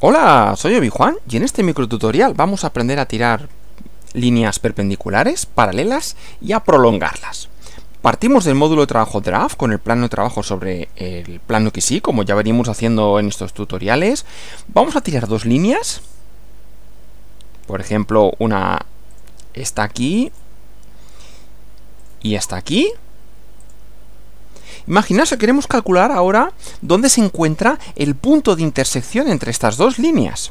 Hola, soy Obi-Juan y en este microtutorial vamos a aprender a tirar líneas perpendiculares, paralelas y a prolongarlas. Partimos del módulo de trabajo Draft con el plano de trabajo sobre el plano que sí, como ya veníamos haciendo en estos tutoriales. Vamos a tirar dos líneas. Por ejemplo, una está aquí y está aquí. Imaginaos que queremos calcular ahora dónde se encuentra el punto de intersección entre estas dos líneas.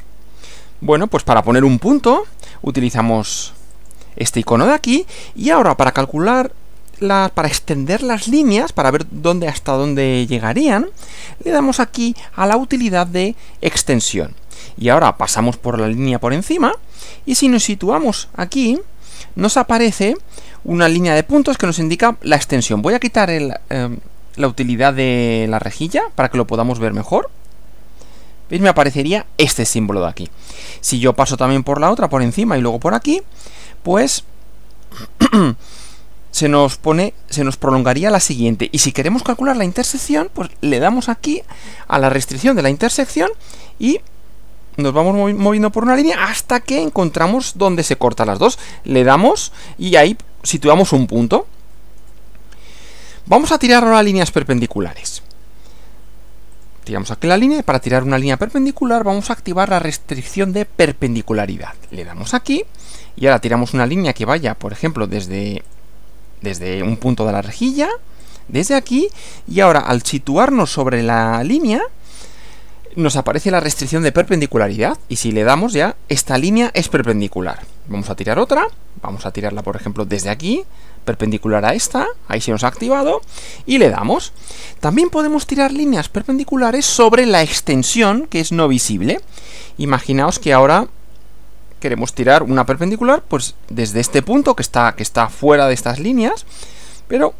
Bueno, pues para poner un punto utilizamos este icono de aquí y ahora para calcular para extender las líneas, para ver dónde hasta dónde llegarían, le damos aquí a la utilidad de extensión. Y ahora pasamos por la línea por encima y si nos situamos aquí, nos aparece una línea de puntos que nos indica la extensión. Voy a quitar el, em, la utilidad de la rejilla para que lo podamos ver mejor. ¿Veis? Me aparecería este símbolo de aquí. Si yo paso también por la otra, por encima y luego por aquí, pues se nos pone, se nos prolongaría la siguiente. Y si queremos calcular la intersección, pues le damos aquí a la restricción de la intersección y nos vamos moviendo por una línea hasta que encontramos donde se cortan las dos. Le damos y ahí situamos un punto. Vamos a tirar ahora líneas perpendiculares. Tiramos aquí la línea y para tirar una línea perpendicular vamos a activar la restricción de perpendicularidad. Le damos aquí y ahora tiramos una línea que vaya, por ejemplo, desde, desde un punto de la rejilla, desde aquí, y ahora al situarnos sobre la línea nos aparece la restricción de perpendicularidad y si le damos ya, esta línea es perpendicular. Vamos a tirar otra, vamos a tirarla por ejemplo desde aquí, perpendicular a esta, ahí se nos ha activado, y le damos. También podemos tirar líneas perpendiculares sobre la extensión que es no visible. Imaginaos que ahora queremos tirar una perpendicular, pues desde este punto que está, que está fuera de estas líneas, pero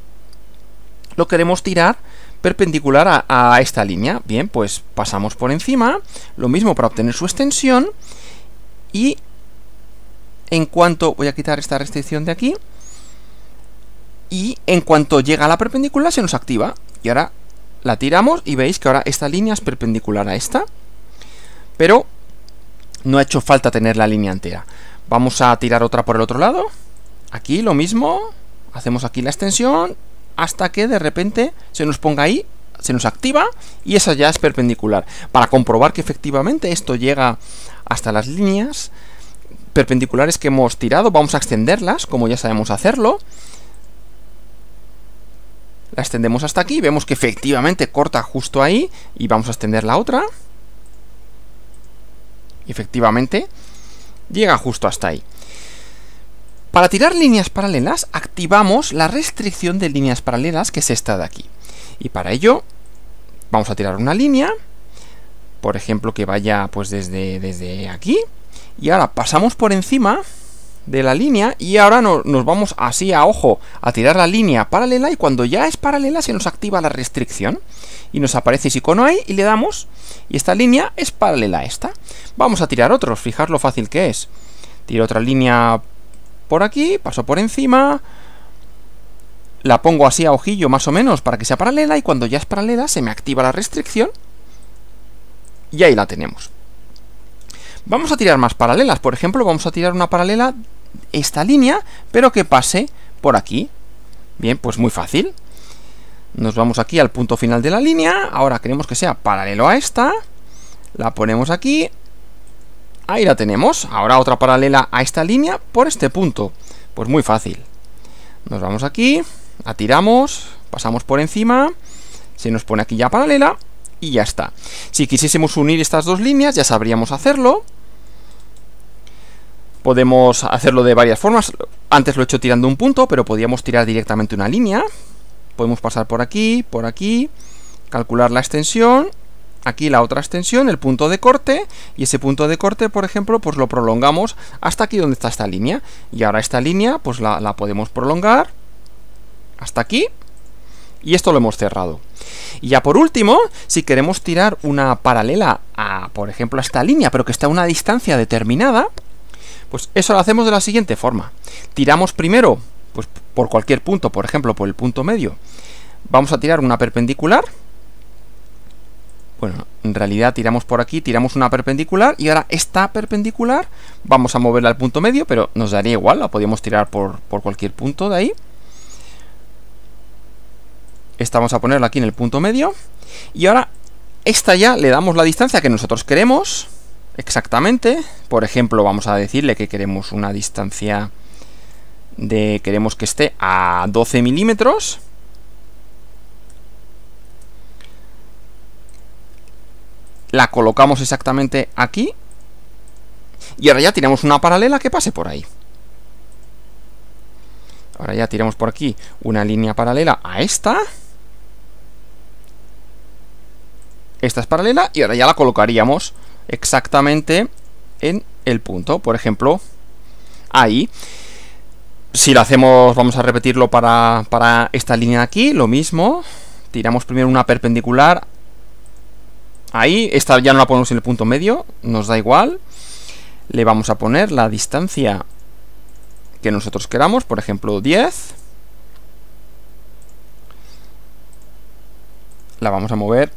lo queremos tirar perpendicular a, a, esta línea. Bien, pues pasamos por encima, lo mismo para obtener su extensión, y en cuanto voy a quitar esta restricción de aquí, y en cuanto llega a la perpendicular se nos activa. Y ahora la tiramos y veis que ahora esta línea es perpendicular a esta. Pero no ha hecho falta tener la línea entera. Vamos a tirar otra por el otro lado. Aquí lo mismo. Hacemos aquí la extensión hasta que de repente se nos ponga ahí, se nos activa y esa ya es perpendicular. Para comprobar que efectivamente esto llega hasta las líneas perpendiculares que hemos tirado, vamos a extenderlas, como ya sabemos hacerlo la extendemos hasta aquí, vemos que efectivamente corta justo ahí y vamos a extender la otra. Efectivamente llega justo hasta ahí. Para tirar líneas paralelas activamos la restricción de líneas paralelas que es esta de aquí. Y para ello vamos a tirar una línea, por ejemplo que vaya pues desde, desde aquí. Y ahora pasamos por encima de la línea y ahora nos vamos así a ojo a tirar la línea paralela y cuando ya es paralela se nos activa la restricción y nos aparece ese icono ahí y le damos y esta línea es paralela a esta. Vamos a tirar otros, fijar lo fácil que es. Tiro otra línea por aquí, paso por encima, la pongo así a ojillo más o menos para que sea paralela y cuando ya es paralela se me activa la restricción y ahí la tenemos. Vamos a tirar más paralelas, por ejemplo, vamos a tirar una paralela esta línea, pero que pase por aquí. Bien, pues muy fácil. Nos vamos aquí al punto final de la línea. Ahora queremos que sea paralelo a esta. La ponemos aquí. Ahí la tenemos. Ahora otra paralela a esta línea por este punto. Pues muy fácil. Nos vamos aquí, la tiramos, pasamos por encima, se nos pone aquí ya paralela y ya está. Si quisiésemos unir estas dos líneas ya sabríamos hacerlo. Podemos hacerlo de varias formas. Antes lo he hecho tirando un punto, pero podríamos tirar directamente una línea. Podemos pasar por aquí, por aquí, calcular la extensión, aquí la otra extensión, el punto de corte, y ese punto de corte, por ejemplo, pues lo prolongamos hasta aquí donde está esta línea. Y ahora esta línea, pues la, la podemos prolongar hasta aquí, y esto lo hemos cerrado. Y ya por último, si queremos tirar una paralela a, por ejemplo, a esta línea, pero que está a una distancia determinada, pues eso lo hacemos de la siguiente forma. Tiramos primero, pues por cualquier punto, por ejemplo, por el punto medio. Vamos a tirar una perpendicular. Bueno, en realidad tiramos por aquí, tiramos una perpendicular y ahora esta perpendicular vamos a moverla al punto medio, pero nos daría igual, la podríamos tirar por, por cualquier punto de ahí. Esta vamos a ponerla aquí en el punto medio. Y ahora, esta ya le damos la distancia que nosotros queremos, exactamente. Por ejemplo, vamos a decirle que queremos una distancia de... queremos que esté a 12 milímetros. la colocamos exactamente aquí y ahora ya tiramos una paralela que pase por ahí. Ahora ya tiramos por aquí una línea paralela a esta. Esta es paralela y ahora ya la colocaríamos exactamente en el punto. Por ejemplo, ahí. Si lo hacemos, vamos a repetirlo para, para esta línea de aquí, lo mismo. Tiramos primero una perpendicular Ahí, esta ya no la ponemos en el punto medio, nos da igual. Le vamos a poner la distancia que nosotros queramos, por ejemplo 10. La vamos a mover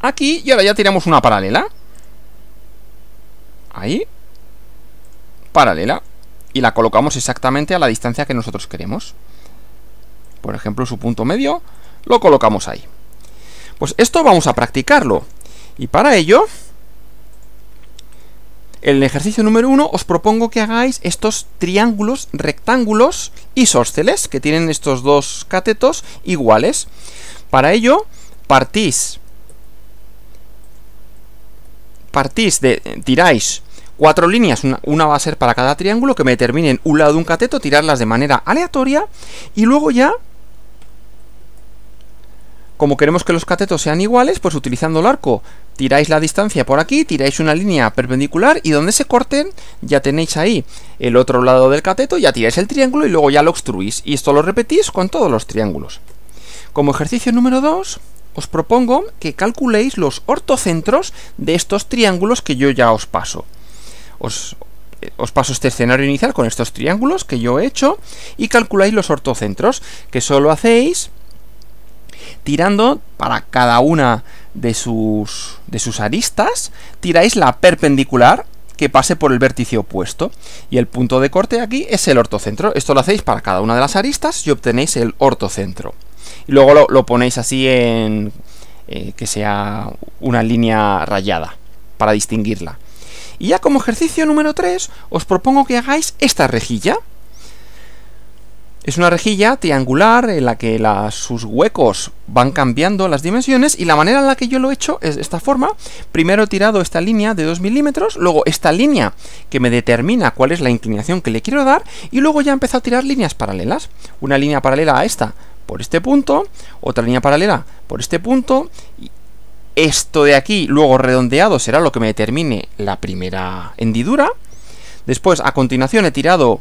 aquí y ahora ya tiramos una paralela. Ahí. Paralela. Y la colocamos exactamente a la distancia que nosotros queremos. Por ejemplo, su punto medio lo colocamos ahí. Pues esto vamos a practicarlo. Y para ello, en el ejercicio número uno os propongo que hagáis estos triángulos, rectángulos isósceles, que tienen estos dos catetos iguales. Para ello, partís, partís de, tiráis cuatro líneas, una, una, va a ser para cada triángulo, que me determinen un lado de un cateto, tirarlas de manera aleatoria, y luego ya como queremos que los catetos sean iguales, pues utilizando el arco tiráis la distancia por aquí, tiráis una línea perpendicular y donde se corten ya tenéis ahí el otro lado del cateto, ya tiráis el triángulo y luego ya lo obstruís. Y esto lo repetís con todos los triángulos. Como ejercicio número 2, os propongo que calculéis los ortocentros de estos triángulos que yo ya os paso. Os, eh, os paso este escenario inicial con estos triángulos que yo he hecho y calculáis los ortocentros, que solo hacéis tirando para cada una de sus, de sus aristas, tiráis la perpendicular que pase por el vértice opuesto. Y el punto de corte aquí es el ortocentro. Esto lo hacéis para cada una de las aristas y obtenéis el ortocentro. Y luego lo, ponéis así en eh, que sea una línea rayada para distinguirla. Y ya como ejercicio número 3 os propongo que hagáis esta rejilla. Es una rejilla triangular en la que sus huecos van cambiando las dimensiones y la manera en la que yo lo he hecho es de esta forma. Primero he tirado esta línea de 2 milímetros, luego esta línea que me determina cuál es la inclinación que le quiero dar y luego ya empezado a tirar líneas paralelas. Una línea paralela a esta por este punto, otra línea paralela por este punto esto de aquí luego redondeado será lo que me determine la primera hendidura. Después a continuación he tirado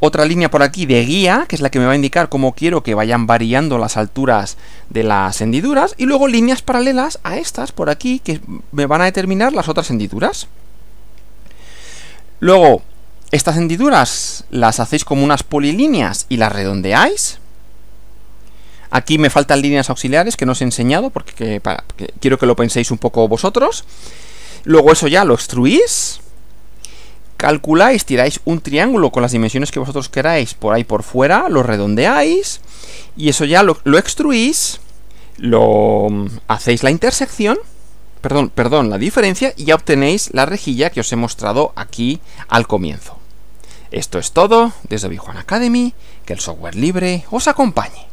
otra línea por aquí de guía, que es la que me va a indicar cómo quiero que vayan variando las alturas de las hendiduras, y luego líneas paralelas a estas por aquí, que me van a determinar las otras hendiduras. Luego, estas hendiduras las hacéis como unas polilíneas y las redondeáis. Aquí me faltan líneas auxiliares que no os he enseñado porque quiero que lo penséis un poco vosotros. Luego eso ya lo extruís calculáis, tiráis un triángulo con las dimensiones que vosotros queráis por ahí por fuera, lo redondeáis y eso ya lo, lo extruís, lo mm, hacéis la intersección, perdón, perdón, la diferencia y ya obtenéis la rejilla que os he mostrado aquí al comienzo. Esto es todo desde Bijuan Academy, que el software libre os acompañe.